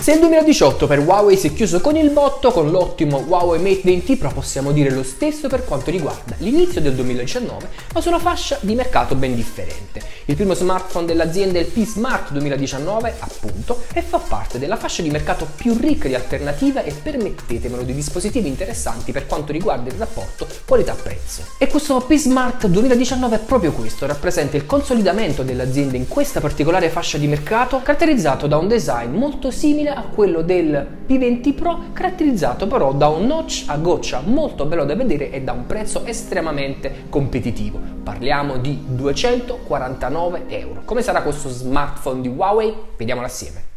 Se il 2018 per Huawei si è chiuso con il botto, con l'ottimo Huawei Mate 20 Pro possiamo dire lo stesso per quanto riguarda l'inizio del 2019, ma su una fascia di mercato ben differente. Il primo smartphone dell'azienda è il P-Smart 2019, appunto, e fa parte della fascia di mercato più ricca di alternative e permettetemelo di dispositivi interessanti per quanto riguarda il rapporto qualità-prezzo. E questo P-Smart 2019 è proprio questo, rappresenta il consolidamento dell'azienda in questa particolare fascia di mercato, caratterizzato da un design molto simile a quello del P20 Pro, caratterizzato però da un notch a goccia molto bello da vedere e da un prezzo estremamente competitivo. Parliamo di 249 euro. Come sarà questo smartphone di Huawei? Vediamolo assieme.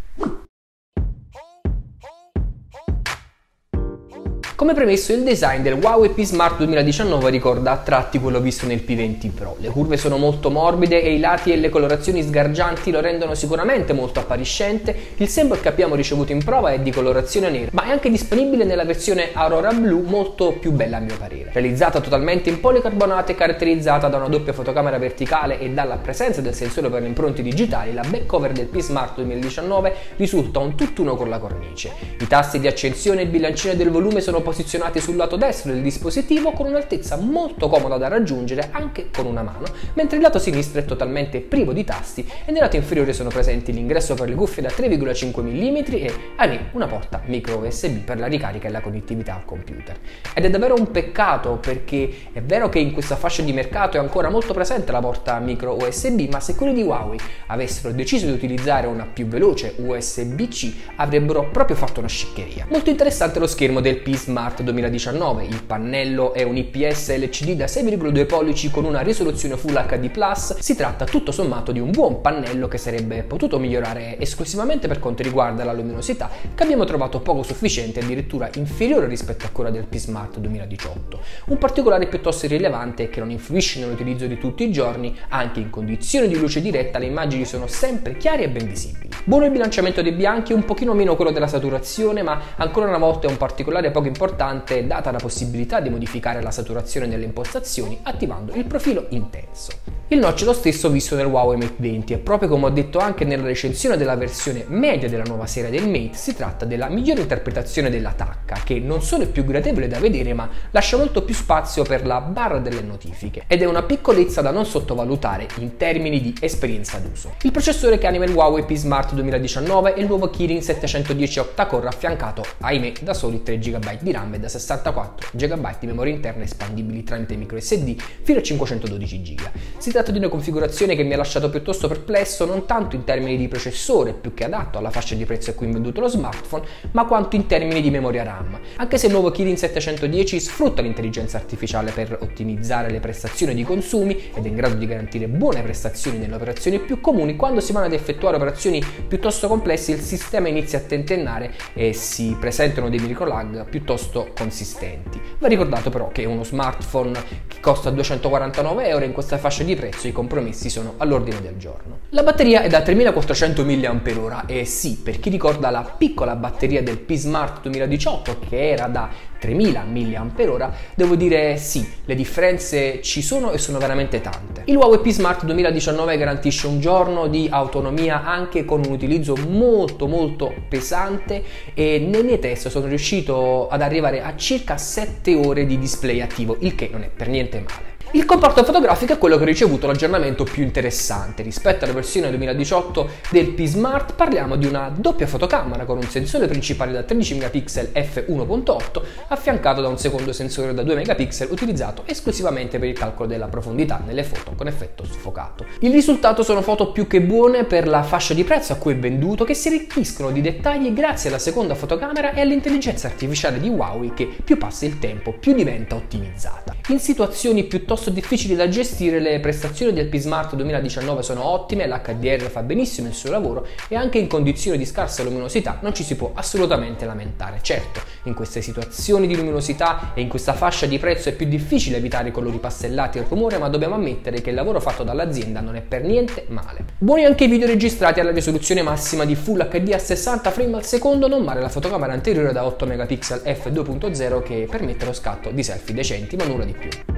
Come premesso, il design del Huawei P Smart 2019 ricorda a tratti quello visto nel P20 Pro. Le curve sono molto morbide e i lati e le colorazioni sgargianti lo rendono sicuramente molto appariscente. Il symbol che abbiamo ricevuto in prova è di colorazione nera, ma è anche disponibile nella versione Aurora Blu, molto più bella a mio parere. Realizzata totalmente in policarbonato e caratterizzata da una doppia fotocamera verticale e dalla presenza del sensore per le impronte digitali, la back cover del P Smart 2019 risulta un tutt'uno con la cornice. I tasti di accensione e il bilancino del volume sono posizionati posizionati sul lato destro del dispositivo con un'altezza molto comoda da raggiungere anche con una mano, mentre il lato sinistro è totalmente privo di tasti e nel lato inferiore sono presenti l'ingresso per le cuffie da 3,5 mm e, ahimè, una porta micro USB per la ricarica e la connettività al computer. Ed è davvero un peccato perché è vero che in questa fascia di mercato è ancora molto presente la porta micro USB, ma se quelli di Huawei avessero deciso di utilizzare una più veloce USB-C avrebbero proprio fatto una sciccheria. Molto interessante lo schermo del P Smart Smart 2019. Il pannello è un IPS LCD da 6,2 pollici con una risoluzione Full HD+. Si tratta tutto sommato di un buon pannello che sarebbe potuto migliorare esclusivamente per quanto riguarda la luminosità, che abbiamo trovato poco sufficiente, addirittura inferiore rispetto a quella del P Smart 2018. Un particolare piuttosto rilevante è che non influisce nell'utilizzo di tutti i giorni, anche in condizioni di luce diretta le immagini sono sempre chiare e ben visibili. Buono il bilanciamento dei bianchi, un pochino meno quello della saturazione, ma ancora una volta è un particolare poco importante importante data la possibilità di modificare la saturazione delle impostazioni attivando il profilo intenso. Il notch è lo stesso visto nel Huawei Mate 20 e proprio come ho detto anche nella recensione della versione media della nuova serie del Mate si tratta della migliore interpretazione della tacca che non solo è più gradevole da vedere ma lascia molto più spazio per la barra delle notifiche ed è una piccolezza da non sottovalutare in termini di esperienza d'uso. Il processore che anima il Huawei P Smart 2019 è il nuovo Kirin 710 octa-core affiancato ahimè da soli 3 GB di RAM e da 64 GB di memoria interna espandibili tramite micro SD fino a 512 GB. Si tratta di una configurazione che mi ha lasciato piuttosto perplesso non tanto in termini di processore, più che adatto alla fascia di prezzo a cui è venduto lo smartphone, ma quanto in termini di memoria RAM. Anche se il nuovo Kirin 710 sfrutta l'intelligenza artificiale per ottimizzare le prestazioni di consumi ed è in grado di garantire buone prestazioni nelle operazioni più comuni, quando si vanno ad effettuare operazioni piuttosto complesse il sistema inizia a tentennare e si presentano dei microlag piuttosto consistenti. Va ricordato però che uno smartphone che costa 249 euro in questa fascia di prezzo i compromessi sono all'ordine del giorno. La batteria è da 3400 mAh e sì, per chi ricorda la piccola batteria del P Smart 2018 che era da 3000 mAh, devo dire sì, le differenze ci sono e sono veramente tante. Il Huawei P Smart 2019 garantisce un giorno di autonomia anche con un utilizzo molto molto pesante e nei miei test sono riuscito ad arrivare a circa 7 ore di display attivo, il che non è per niente male. Il comporto fotografico è quello che ha ricevuto l'aggiornamento più interessante. Rispetto alla versione 2018 del P Smart parliamo di una doppia fotocamera con un sensore principale da 13 megapixel f1.8 affiancato da un secondo sensore da 2 megapixel utilizzato esclusivamente per il calcolo della profondità nelle foto con effetto soffocato. Il risultato sono foto più che buone per la fascia di prezzo a cui è venduto che si arricchiscono di dettagli grazie alla seconda fotocamera e all'intelligenza artificiale di Huawei che più passa il tempo più diventa ottimizzata. In situazioni piuttosto piuttosto difficili da gestire, le prestazioni del P-Smart 2019 sono ottime, l'HDR fa benissimo il suo lavoro e anche in condizioni di scarsa luminosità non ci si può assolutamente lamentare. Certo, in queste situazioni di luminosità e in questa fascia di prezzo è più difficile evitare i colori pastellati e il rumore, ma dobbiamo ammettere che il lavoro fatto dall'azienda non è per niente male. Buoni anche i video registrati alla risoluzione massima di Full HD a 60 frame al secondo, non male la fotocamera anteriore da 8 megapixel f2.0 che permette lo scatto di selfie decenti, ma nulla di più.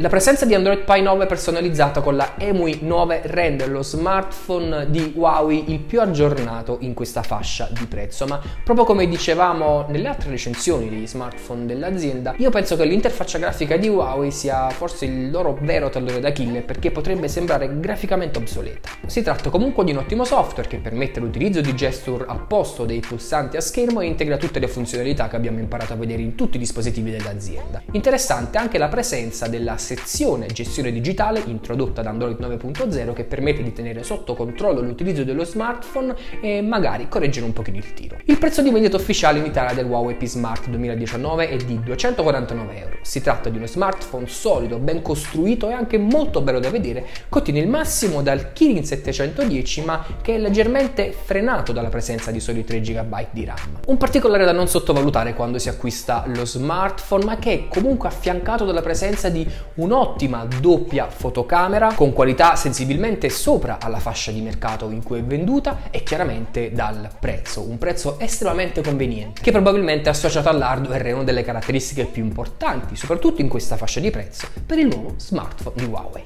La presenza di Android Pie 9 personalizzato con la EMUI 9 rende lo smartphone di Huawei il più aggiornato in questa fascia di prezzo, ma proprio come dicevamo nelle altre recensioni degli smartphone dell'azienda, io penso che l'interfaccia grafica di Huawei sia forse il loro vero tallone d'Achille perché potrebbe sembrare graficamente obsoleta. Si tratta comunque di un ottimo software che permette l'utilizzo di gesture a posto dei pulsanti a schermo e integra tutte le funzionalità che abbiamo imparato a vedere in tutti i dispositivi dell'azienda. Interessante anche la presenza della sezione gestione digitale introdotta da Android 9.0 che permette di tenere sotto controllo l'utilizzo dello smartphone e magari correggere un pochino il tiro. Il prezzo di vendita ufficiale in Italia del Huawei P Smart 2019 è di 249 euro. Si tratta di uno smartphone solido, ben costruito e anche molto bello da vedere, contiene il massimo dal Kirin 710 ma che è leggermente frenato dalla presenza di soli 3 GB di RAM. Un particolare da non sottovalutare quando si acquista lo smartphone ma che è comunque affiancato dalla presenza di un'ottima doppia fotocamera con qualità sensibilmente sopra alla fascia di mercato in cui è venduta e chiaramente dal prezzo, un prezzo estremamente conveniente che probabilmente associato all'hardware è una delle caratteristiche più importanti, soprattutto in questa fascia di prezzo, per il nuovo smartphone di Huawei.